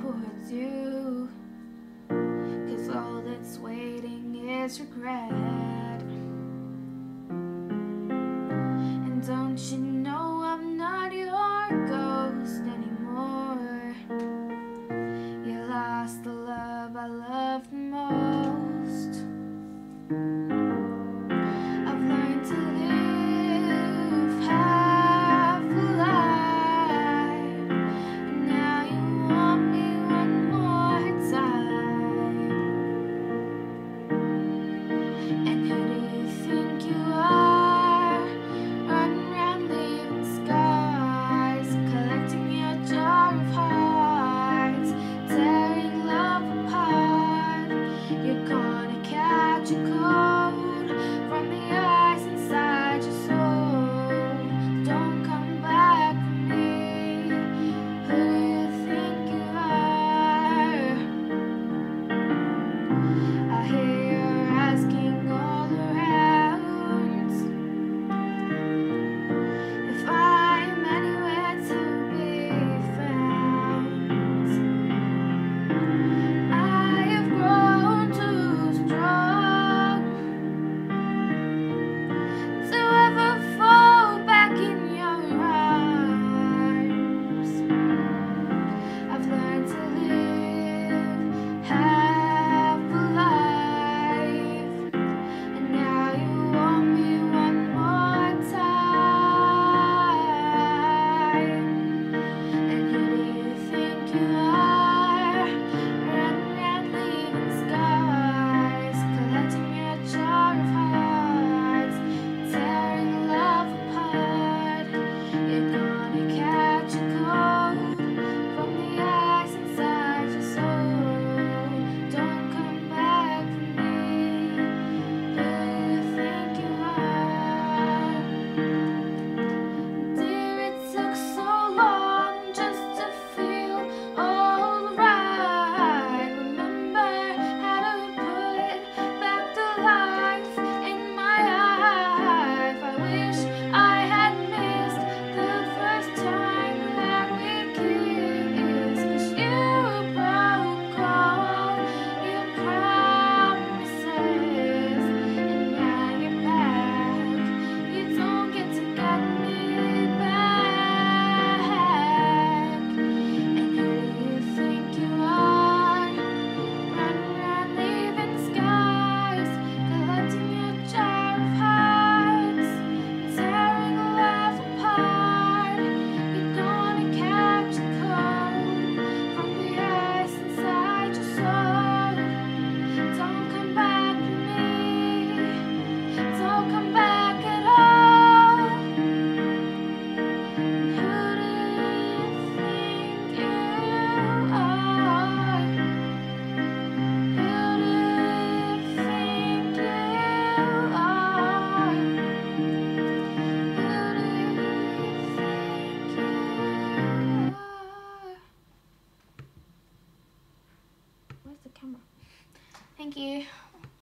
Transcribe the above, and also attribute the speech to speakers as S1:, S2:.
S1: towards you. Cause all that's waiting is regret. And don't you know I'm not your ghost anymore? You lost the Thank you.